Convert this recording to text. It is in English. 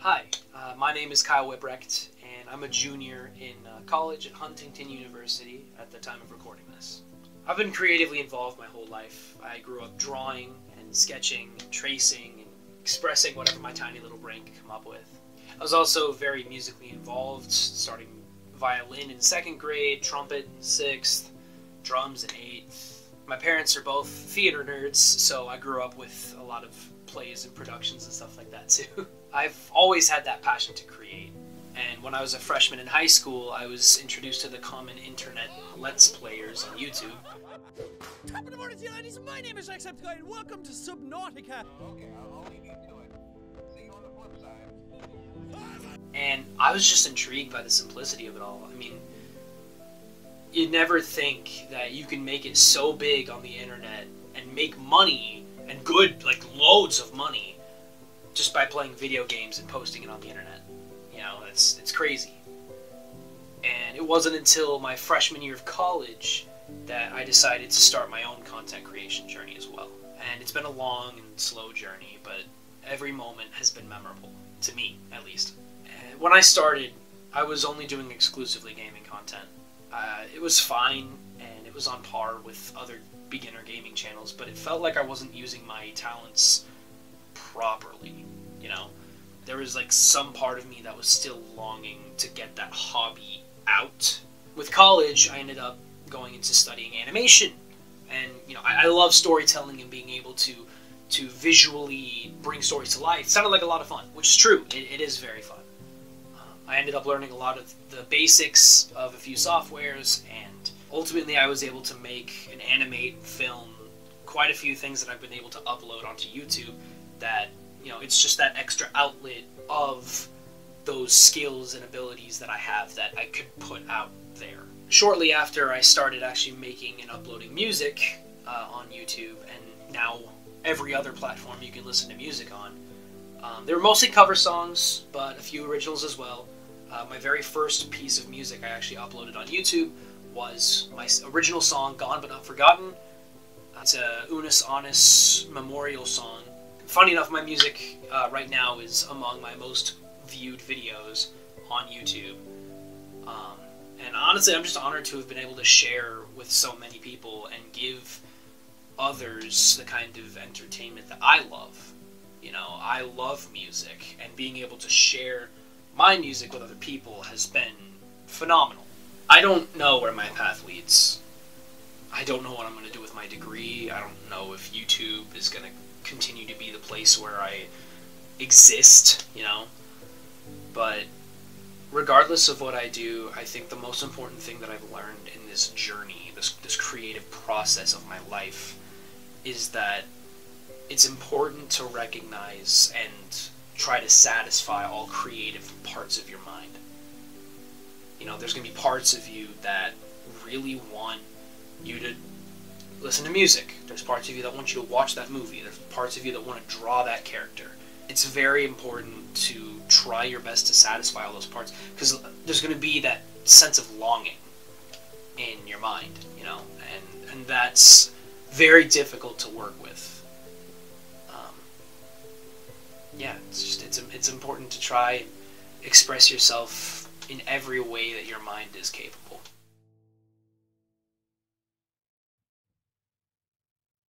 Hi, uh, my name is Kyle Whiprecht, and I'm a junior in uh, college at Huntington University at the time of recording this. I've been creatively involved my whole life. I grew up drawing and sketching and tracing and expressing whatever my tiny little brain could come up with. I was also very musically involved, starting violin in second grade, trumpet in sixth, drums in eighth. My parents are both theater nerds, so I grew up with a lot of plays and productions and stuff like that too. I've always had that passion to create. And when I was a freshman in high school, I was introduced to the common internet Let's Players on YouTube. Top of the morning you ladies, my name is Jacksepticeye and welcome to Subnautica. Okay, I'll only get to it. See you on the flip side. And I was just intrigued by the simplicity of it all. I mean, you never think that you can make it so big on the internet and make money and good, like loads of money, just by playing video games and posting it on the internet. You know, it's it's crazy. And it wasn't until my freshman year of college that I decided to start my own content creation journey as well. And it's been a long and slow journey, but every moment has been memorable to me, at least. When I started, I was only doing exclusively gaming content. Uh, it was fine, and it was on par with other beginner gaming channels, but it felt like I wasn't using my talents properly. There was like some part of me that was still longing to get that hobby out. With college, I ended up going into studying animation, and you know, I, I love storytelling and being able to to visually bring stories to life. It sounded like a lot of fun, which is true. it, it is very fun. Um, I ended up learning a lot of the basics of a few softwares, and ultimately, I was able to make and animate, film quite a few things that I've been able to upload onto YouTube. That you know, it's just that extra outlet of those skills and abilities that I have that I could put out there. Shortly after I started actually making and uploading music uh, on YouTube, and now every other platform you can listen to music on. Um, they were mostly cover songs, but a few originals as well. Uh, my very first piece of music I actually uploaded on YouTube was my original song, Gone But Not Forgotten. It's a Unus Annus memorial song. Funny enough, my music uh, right now is among my most viewed videos on YouTube. Um, and honestly, I'm just honored to have been able to share with so many people and give others the kind of entertainment that I love. You know, I love music, and being able to share my music with other people has been phenomenal. I don't know where my path leads. I don't know what I'm going to do with my degree. I don't know if YouTube is going to place where I exist, you know. But regardless of what I do, I think the most important thing that I've learned in this journey, this this creative process of my life, is that it's important to recognize and try to satisfy all creative parts of your mind. You know, there's going to be parts of you that really want you to listen to music. There's parts of you that want you to watch that movie. There's parts of you that want to draw that character. It's very important to try your best to satisfy all those parts because there's going to be that sense of longing in your mind, you know, and and that's very difficult to work with. Um, yeah, it's just it's it's important to try and express yourself in every way that your mind is capable.